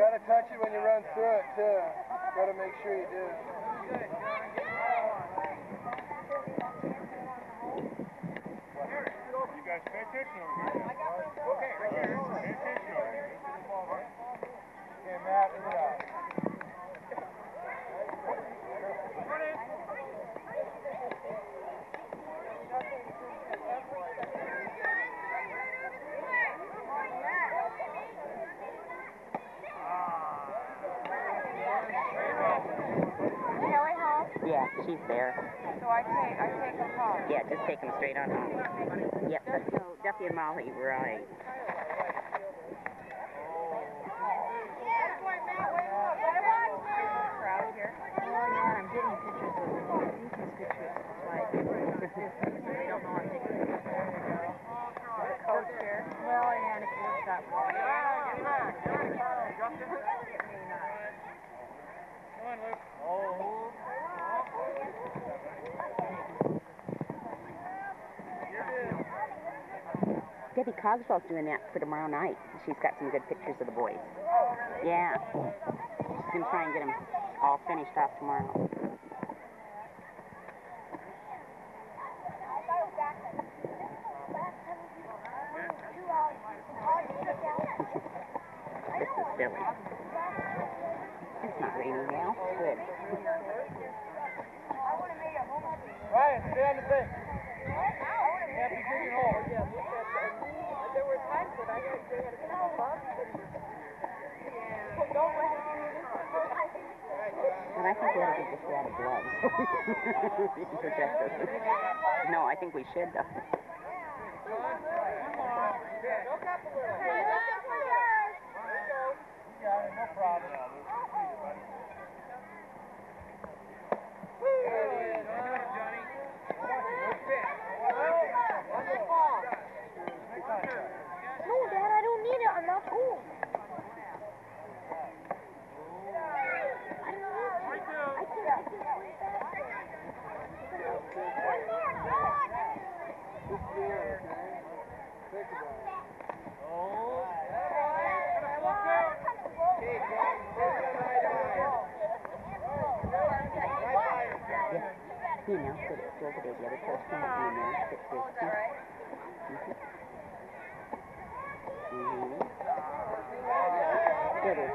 gotta touch it when you run through it, too. Gotta make sure you do. You guys pay attention over here. Okay, right here. Pay attention out. Kelly home? Yeah, she's there. So I take, I take them home. Yeah, just take them straight on home. Yep, that's so Duffy and Molly, right. Crowd here. Oh, Debbie Cogswell's doing that for tomorrow night. She's got some good pictures of the boys. Yeah. She's going to try and get them all finished off tomorrow. This is silly. It's not raining now. Good. Ryan, stay on the bench. Can't be digging holes. Oh, there were times that I had, they had a couple bugs. And I think we ought to get just out of gloves. to protect us. No, I think we should though. Got it, no problem. No, Dad, I don't need it. I'm not cool. I don't need it. I can, I can swing faster. One more, come on. Just do it, okay? To his team. Mm-hmm. It is.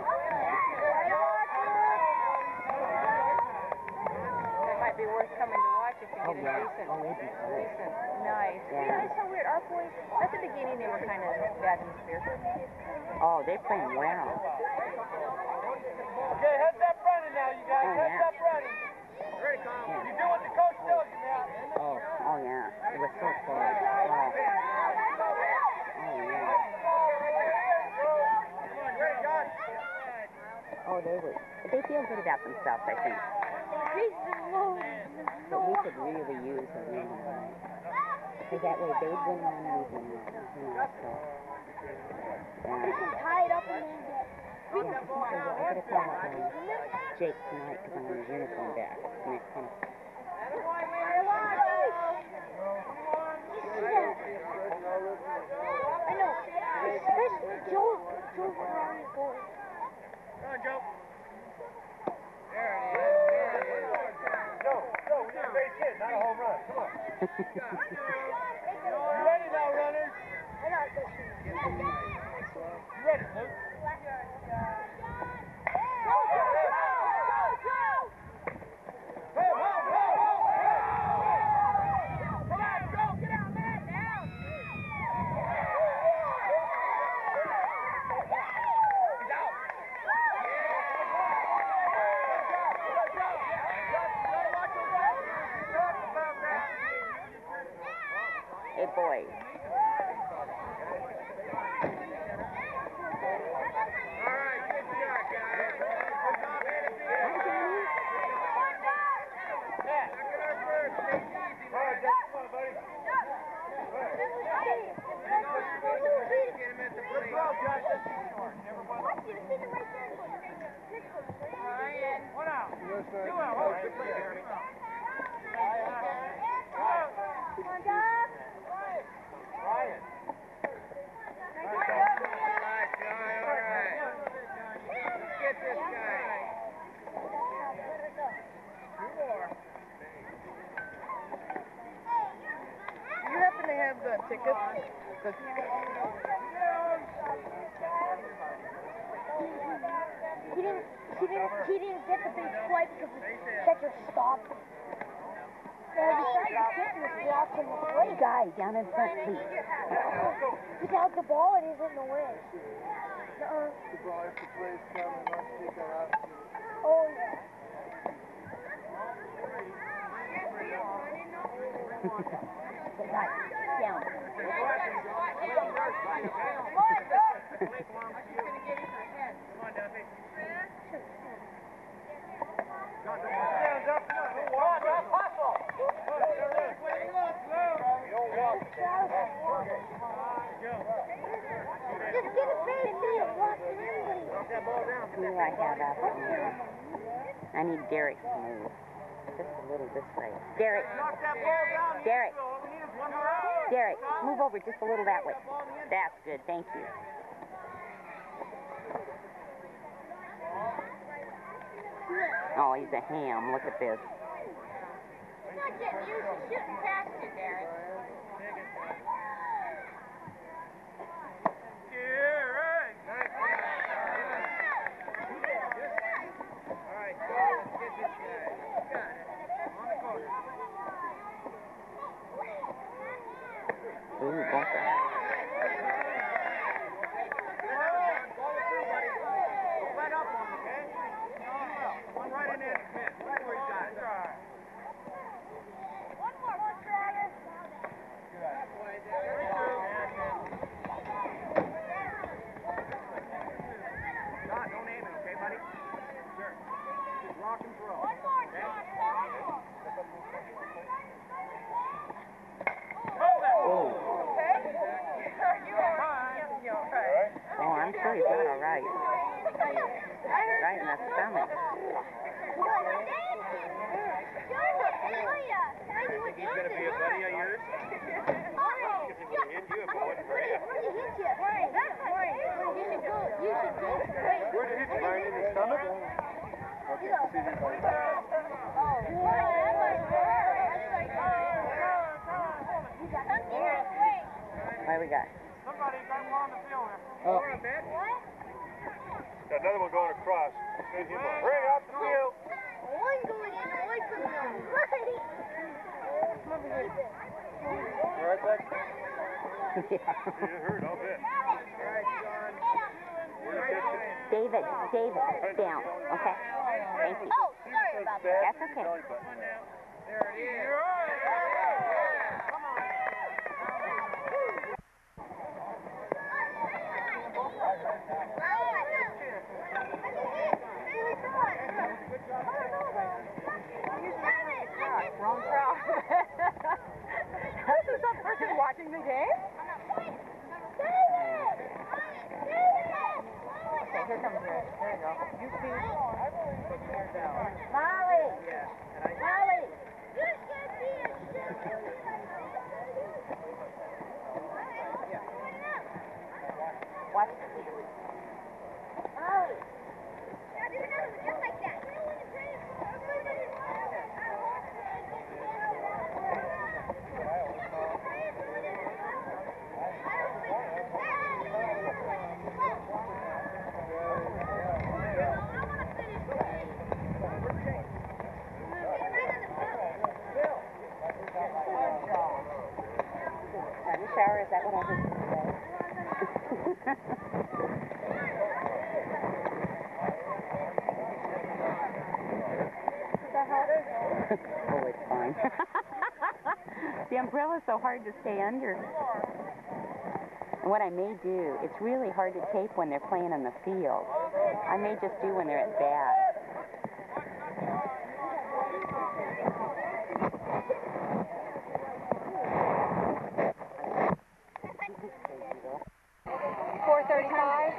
It might be worth coming to watch if you Oh, get a oh, decent, Oh, it'd be great. decent, nice. Yeah. You know, it's so weird. Our boys, at the beginning, they were kind of bad in the spirit. Oh, they're playing well. Okay, heads up running now, you guys. Oh, heads yeah. up running. Ready, Tom? You do what the coach tells you, man. Oh, oh yeah. It was so close. Oh, oh yeah. Ready, John? Oh, they were. They feel good about themselves, I think. But we could really use a. Because that way they'd we'd win one. You know, so. We can tie it up and then get. I gotta call um, Jake tonight because I want his uniform back. Next time. I know. Especially Joe. Joe Ferrari goal. Go, go. We need a base hit, not a home run. Come on. You ready now, runners? I know. it's- You ready, Luke? Go, go, go, go, go! Hey, ho, ho, ho, Come on, go, get out, man, down! Hey, boys. What? You're sitting right there. Ryan. One out. You know, it's not- Two out. Oh, good play, Jeremy. Come on, Doug. Ryan. Nice guy, all right. Let's get this guy. Two more. Do you happen to have the tickets? The He didn't, he didn't, he didn't get the big flight because the catcher stopped. Yeah, the second kicker the play. Guy down in front, please. Without the ball, it isn't the way. Uh, The ball, if the play's coming, let's take that off. oh, yeah. Good guy. I? Need Derek to move. This way. Derek. Derek. Derek, move over just a little that way. That's good, thank you. Oh, he's a ham. Look at this. Not getting used to shooting past you. Derek. 30 odd years. Where did it hit you, Brian? In the stomach? Okay, see if you can There we go. Somebody got one on the field here. Oh. What? Another one going across. Bring up the field. One going in, one It hurt, I'll bet. David, David, down. Okay. Thank you. Oh, sorry about that. That's okay. There it is. Wrong crowd. this is some person watching the game? Okay, here comes Rick. There you go. You see. Molly! Yes. And I Molly! Watch. Molly! Sun shower, is that what I heard you say? oh, it's fine. the umbrella's so hard to stay under. And what I may do, it's really hard to tape when they're playing on the field. I may just do when they're at bat. Four thirty-five.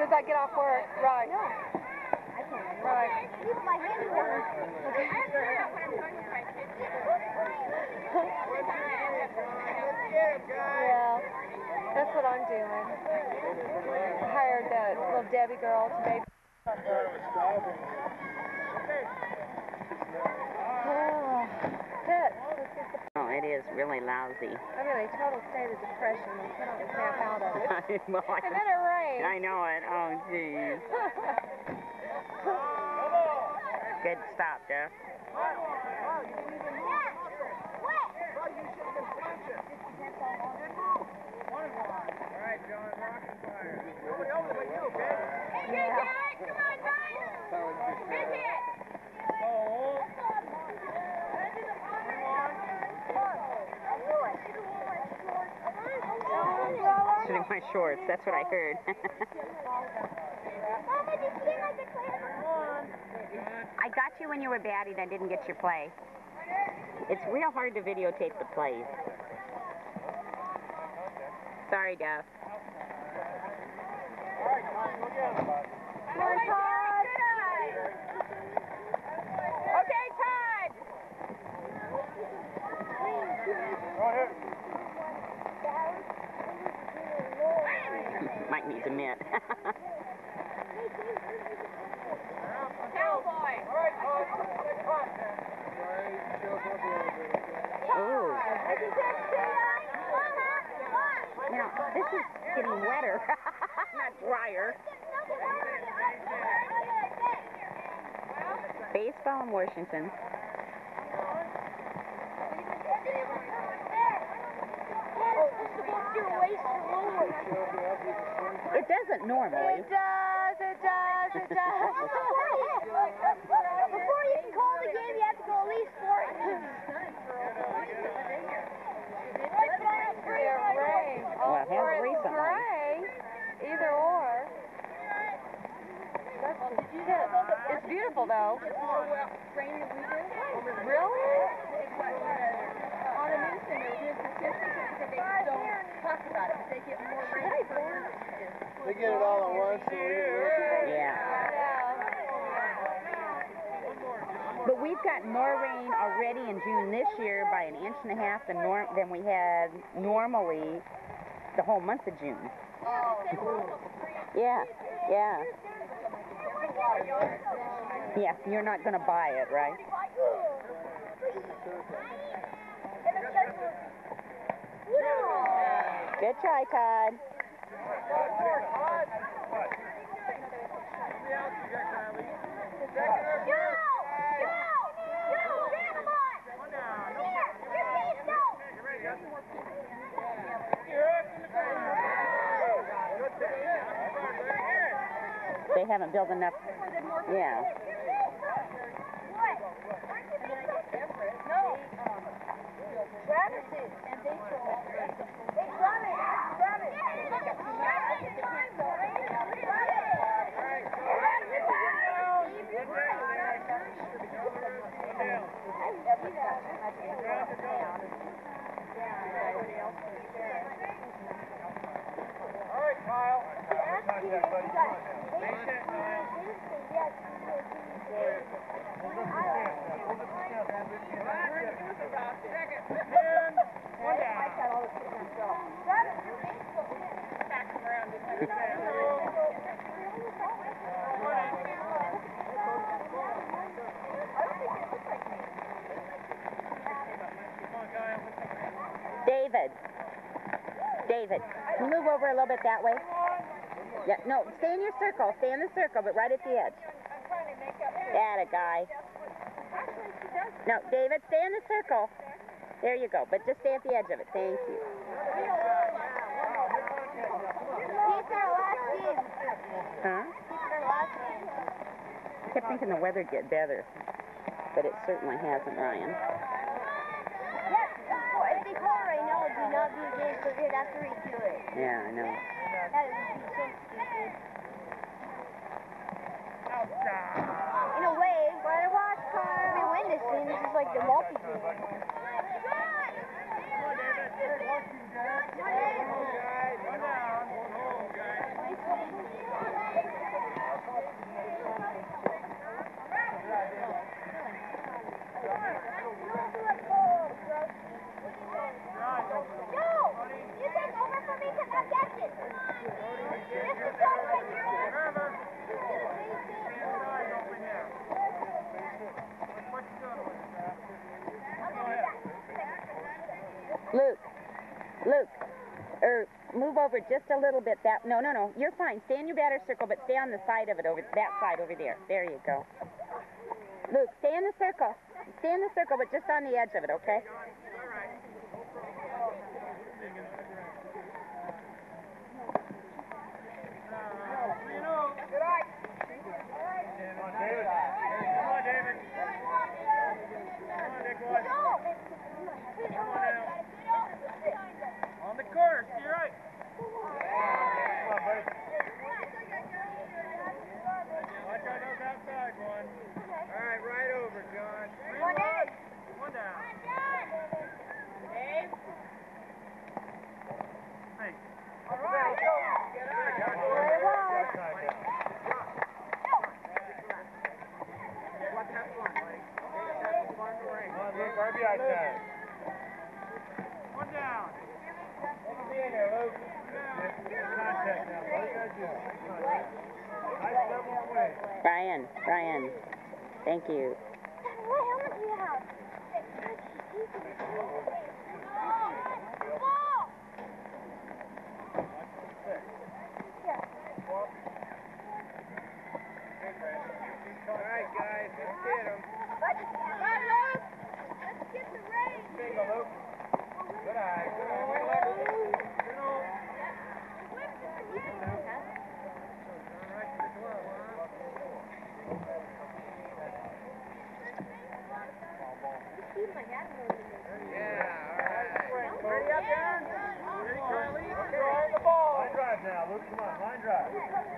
Says I get off work. Right. No. I can't. Right. My hand warmer. Yeah, that's what I'm doing. I hired that little Debbie girl to baby. Oh, Pitt, this is the, Oh, it is really lousy. I'm in a total state of depression. I cannot snap out of it. well, I, And then it rained. I know it. Oh, geez. Good stop, Jeff. All right, John, rock and fire. Nobody over but you, okay? Shooting my shorts. That's what I heard. I got you when you were batting. I didn't get your play. It's real hard to videotape the plays. Sorry, Todd. Mike needs a mitt. Cowboy. Ooh. This is getting wetter, not drier. Baseball in Washington. It doesn't normally. It does, it does, it does. Before you can call the game, you have to go at least four innings. Yeah, Ray. Well, it has or it's recently. Gray. Either or. That's, it's beautiful though. Really? On the news center, here's statistics that they don't talk about it, but they get more rain per They get it all at once, so we Yeah. But we've got more rain already in June this year by an inch and a half than, norm- than we had normally the whole month of June. Yeah, yeah. Yeah, you're not going to buy it, right? Good try, Todd. They haven't built enough. Yeah. All right, Kyle. David. David, can you move over a little bit that way? Yeah, no, stay in your circle. Stay in the circle, but right at the edge. That a guy. No, David, stay in the circle. There you go, but just stay at the edge of it. Thank you. Huh? I kept thinking the weather'd get better, but it certainly hasn't, Ryan. If they call right be a game because they'd have to it. Yeah, I know. That so stupid. In a way, but I watch If we win this thing, this is like the multi-game. move over just little bit. That no, no, no. You're fine. Stay in your batter circle, but stay on the side of it over that side over there. There you go. Luke, stay in the circle. Stay in the circle, but just on the edge of it, okay? On, David. Come on, David. Come on, Nick Boy. Come on now. On the course, you're right. Come on, buddy. Watch out those outside ones. All right, right over, John. One in. One down. Dave. Hey. All right. Let's have fun, buddy. Let's have fun in the rain. Come on, Luke. RBI time. One down. Be in there, Luke. Contact now. What you gotta do? Luke. Nice level swing. Brian, Brian. Thank you. What helmet do you have? Ball! All right, guys, let's get him. Let's, Run, Luke. Let's get the rain. Bingo, Luke. Good eye, good eye. Way level. Good old. All right to the glove, huh? Yeah, all right. Ready up, Aaron? Ready, Charlie? Drawing the ball. Line drive now, Luke. Come on, line drive. Nice level swing. One down. Nice shot, John. I think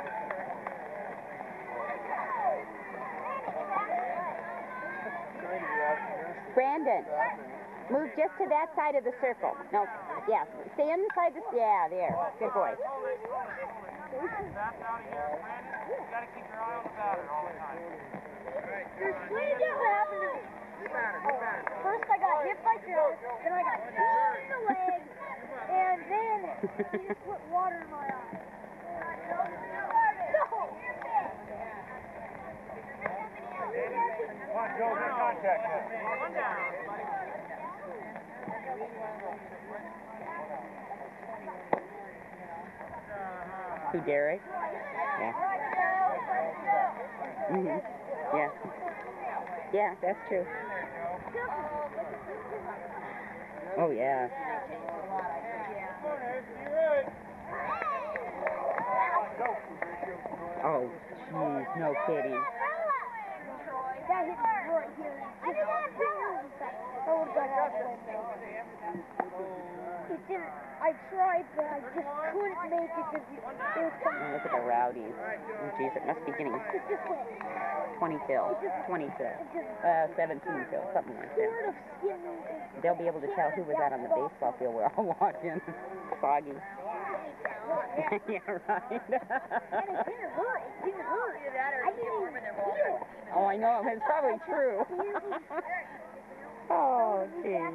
move just to that side of the circle. No, yeah, stay on the side. Of, yeah, there. Good boy. Back out of here, Brandon. You gotta keep your eye on the batter all the time. All right, There's three different happened to me. Good batter, good batter. First I got hit by Joe, then I got shot in the leg, and then he just put water in my eye. Come on, Joe. One down. Who, Derek? Yeah. Mhm. Yeah. Yeah, that's true. Oh yeah. Oh, jeez, no kidding. I didn't to That didn't. I tried, but I just couldn't make it because look at the rowdies. Oh, jeez, it must be getting It just went 20 till. 20 till. Uh, 17 till, something like that. They'll be able to tell who was out on the baseball field where I walked in. Foggy. yeah, right. And it didn't hurt. It didn't hurt. I didn't even feel oh, I know. It's probably true. oh, jeez.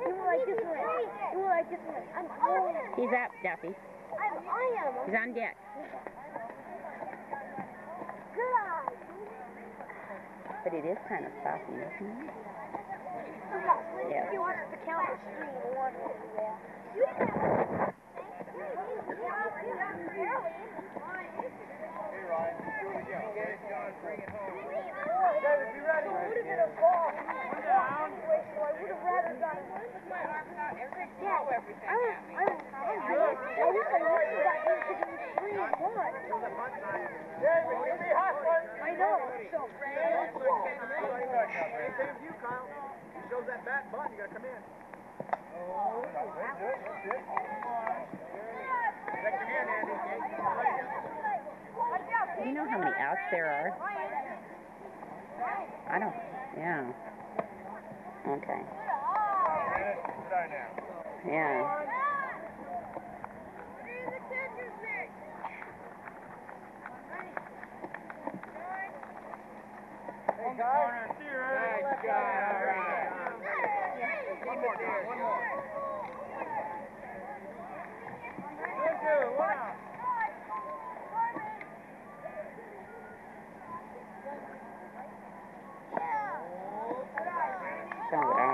It went like this one. It went like this one. I'm on. He's up, Duffy. I'm I. He's on deck. But it is kind of stopping, isn't it? Yes. You want to count the screen. You want to do that. I know. So, Kyle goes that bat bunt. You got to come in. Do you know how many outs there are? I don't. Yeah. Okay. Yeah. Hey guys. Nice guy. All right. One more, Dan, one more. Good, good. One out. So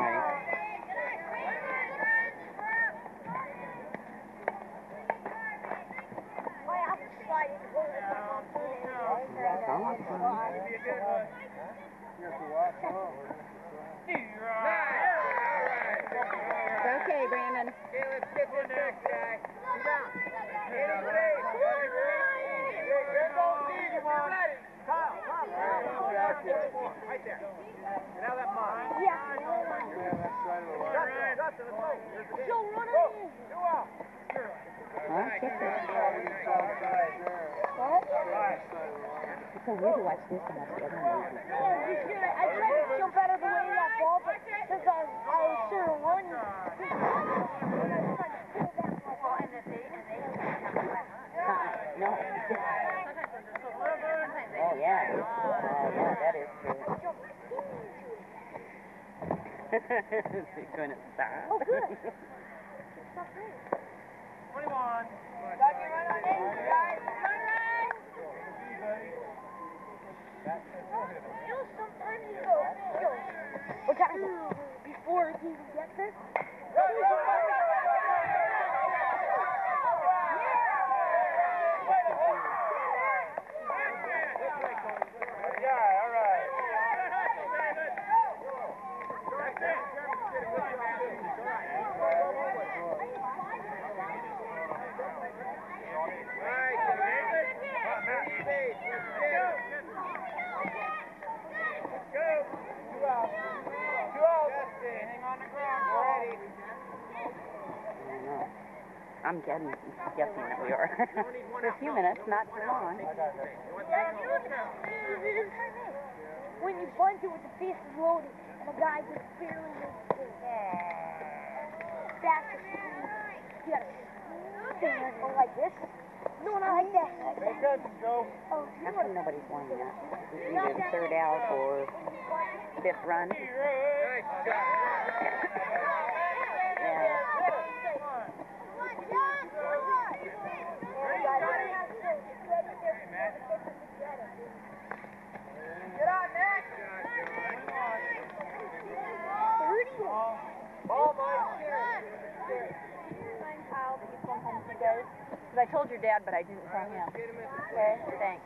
I tried to out of the way that ball, but since I, I sure run. Uh-uh. No. Oh, yeah. Oh, yeah, that is true. Is going to stop? Oh, good. 21. You know, sometimes you go, you go, what time is it? Before you even get there all right. I don't know. I'm getting, guessing that we are. For a few minutes, not too long. When you bunch it with the fist is loaded and the guy just barely makes it. That's the speed. You gotta stand there and go like this. No, not like that. Like Make that. good, Joe. Oh, How you come nobody's won yet? It's either third out or fifth run. I told your dad, but I didn't tell him. Okay, thanks.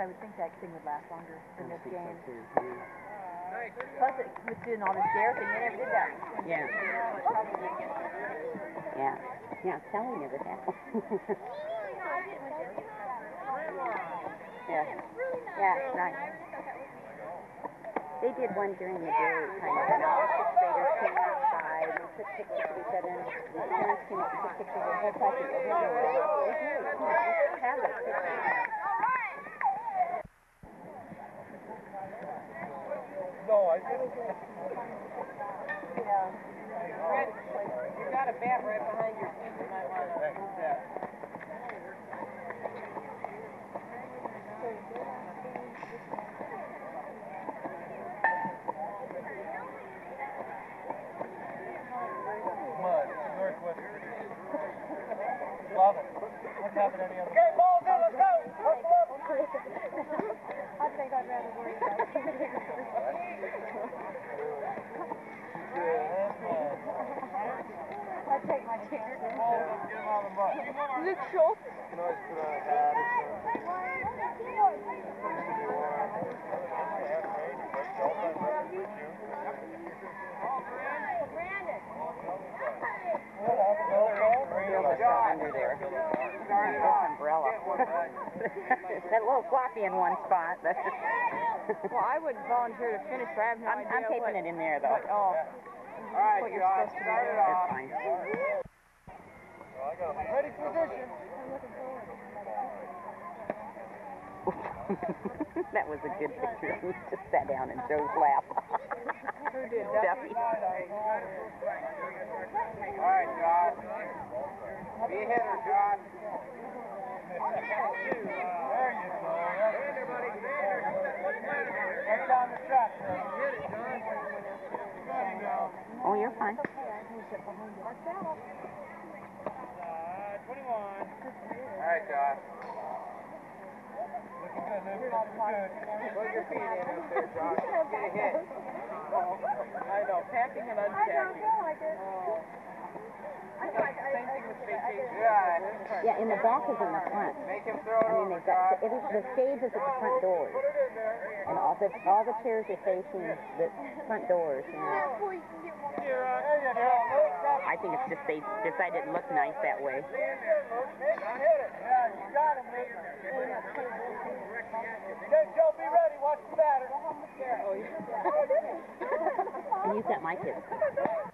I would think that thing would last longer than this game. Plus, it was doing all this dare thing. They never did that. Yeah. Yeah. Yeah, Sally never had one. yeah. Yeah, nice. They did one during the day, kind of, and all the sixth graders came outside and took pictures of each other, and the parents came up and took pictures of the whole class. It was really, it was really cool. They still have those pictures. No, I didn't. You got a bat right behind your feet. You might want to use that. Mud, Northwest Virginia. Love it. What's happened any other? Okay, ball's in, let's go! I think I'd rather worry about I'd take my chances. Get him on the bus. Luke Schultz. You can always put on a hat or something. Feel the stuff under there. This umbrella. that little floppy in one spot. That's just Well, I would volunteer to finish, but I have no I'm, idea I'm taping what, it in there though. what, oh. All right, What you're Josh, supposed to start do. it That's off. fine. Ready position. that was a good picture. He just sat down in Joe's lap. Who did Duffy. All right, Josh. Be a hitter, Josh. There you go. That's Stand there, buddy. Stand there. That one. Right on the track, man. Hit it, John. There you go. Oh, you're fine. Uh, 21. All right, Josh. Looking good, Luke. Looking good. Put your feet in up there, Josh. Get a hit. I know, packing and unpacking. Same thing with vacation. Yeah. Yeah, in the back is in the front. Make him throw it I mean, they've got, it is, the stage is at the front doors. Put it in there. And all the, all the chairs are facing the front doors, you know. There you go, Luke. That's I think it's just, they decided it looked nice that way. Stay in there, Luke. Hit it. Yeah, you got him, Luke. Okay, Joe, be ready. Watch the batter. And you've got my kids.